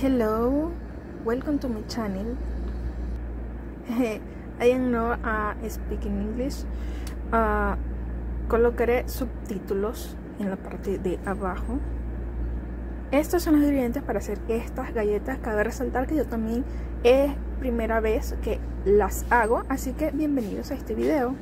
Hello, welcome to my channel. I am not uh, speaking English. Uh, colocaré subtítulos en la parte de abajo. Estos son los ingredientes para hacer estas galletas. Cabe resaltar que yo también es primera vez que las hago, así que bienvenidos a este video.